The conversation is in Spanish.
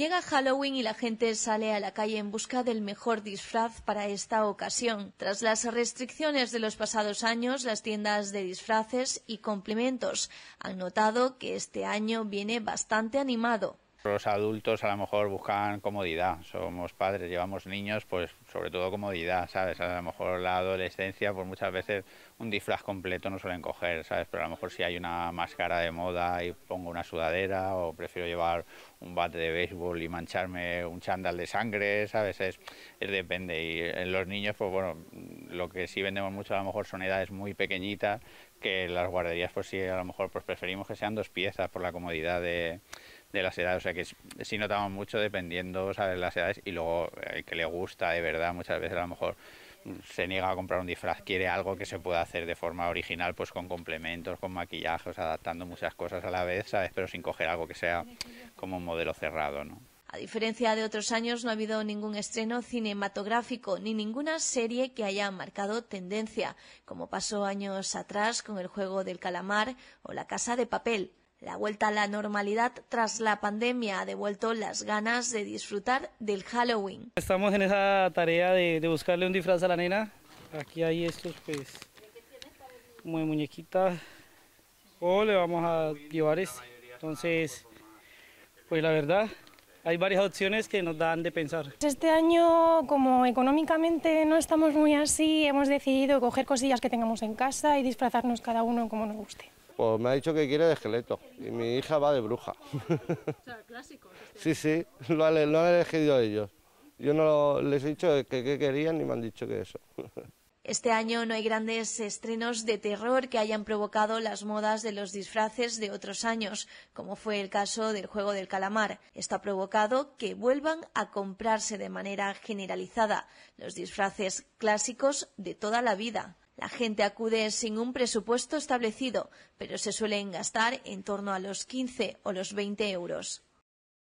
Llega Halloween y la gente sale a la calle en busca del mejor disfraz para esta ocasión. Tras las restricciones de los pasados años, las tiendas de disfraces y complementos han notado que este año viene bastante animado. Los adultos a lo mejor buscan comodidad, somos padres, llevamos niños, pues sobre todo comodidad, ¿sabes? A lo mejor la adolescencia, pues muchas veces un disfraz completo no suelen coger, ¿sabes? Pero a lo mejor si hay una máscara de moda y pongo una sudadera o prefiero llevar un bate de béisbol y mancharme un chándal de sangre, ¿sabes? Es, es depende. Y en los niños, pues bueno, lo que sí vendemos mucho a lo mejor son edades muy pequeñitas, que las guarderías pues sí a lo mejor pues preferimos que sean dos piezas por la comodidad de de las edades, o sea que sí notamos mucho dependiendo, ¿sabes? Las edades y luego el que le gusta de verdad, muchas veces a lo mejor se niega a comprar un disfraz, quiere algo que se pueda hacer de forma original, pues con complementos, con maquillajes, adaptando muchas cosas a la vez, ¿sabes? Pero sin coger algo que sea como un modelo cerrado, ¿no? A diferencia de otros años, no ha habido ningún estreno cinematográfico ni ninguna serie que haya marcado tendencia, como pasó años atrás con el juego del calamar o la casa de papel. La vuelta a la normalidad tras la pandemia ha devuelto las ganas de disfrutar del Halloween. Estamos en esa tarea de, buscarle un disfraz a la nena. Aquí hay estos, pues, como de muñequita. O le vamos a llevar este. Entonces, pues la verdad, hay varias opciones que nos dan de pensar. Este año, como económicamente no estamos muy así, hemos decidido coger cosillas que tengamos en casa y disfrazarnos cada uno como nos guste. Pues me ha dicho que quiere de esqueleto y mi hija va de bruja. O sea, clásico. Sí, sí, lo, han elegido ellos. Yo no les he dicho que, querían y me han dicho que eso. Este año no hay grandes estrenos de terror que hayan provocado las modas de los disfraces de otros años, como fue el caso del juego del calamar. Esto ha provocado que vuelvan a comprarse de manera generalizada los disfraces clásicos de toda la vida. La gente acude sin un presupuesto establecido, pero se suelen gastar en torno a los 15 o los 20 euros.